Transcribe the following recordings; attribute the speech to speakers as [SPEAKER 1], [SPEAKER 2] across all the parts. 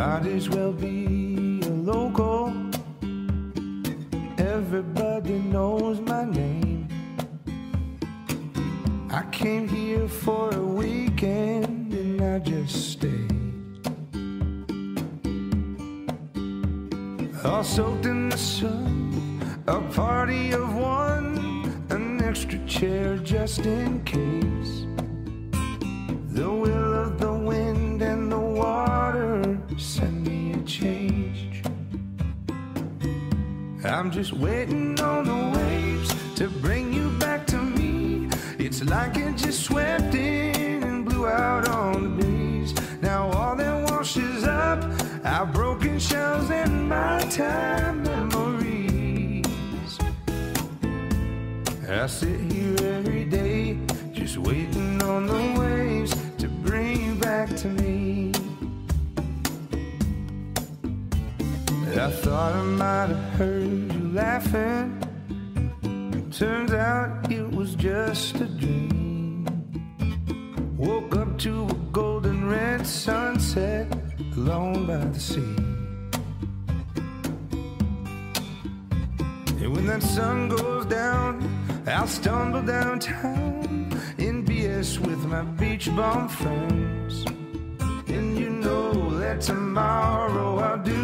[SPEAKER 1] Might as well be a local. Everybody knows my name. I came here for a weekend and I just stayed. All soaked in the sun, a party of one, an extra chair just in case. I'm just waiting on the waves to bring you back to me. It's like it just swept in and blew out on the breeze. Now all that washes up our broken shells and Mai Tai memories. I sit here every day just waiting on the waves thought I might have heard you laughing. Turns out it was just a dream. Woke up to a golden red sunset alone by the sea. And when that sun goes down, I'll stumble downtown in BS with my beach bum friends. And you know that tomorrow I'll do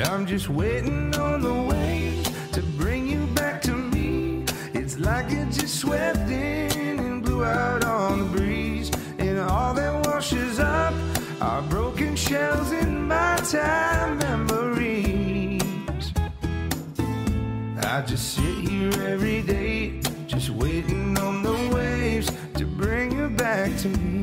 [SPEAKER 1] I'm just waiting on the waves to bring you back to me. It's like it just swept in and blew out on the breeze. And all that washes up are broken shells in Mai Tai memories. I just sit here every day, just waiting on the waves to bring you back to me.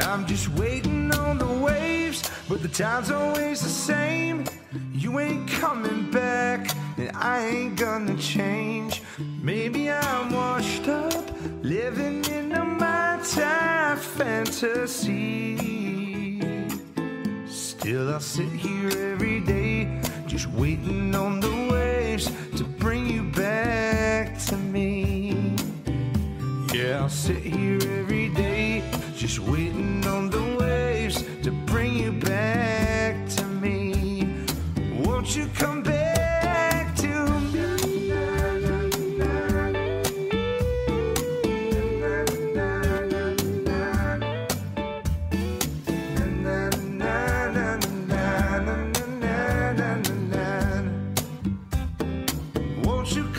[SPEAKER 1] I'm just waiting on the waves, but the tide's always the same. You ain't coming back, and I ain't gonna change. Maybe I'm washed up, living in a Mai Tai fantasy. Still, I sit here every day, just waiting on the waves to bring you back to me. Yeah, I'll sit here every day, just waiting you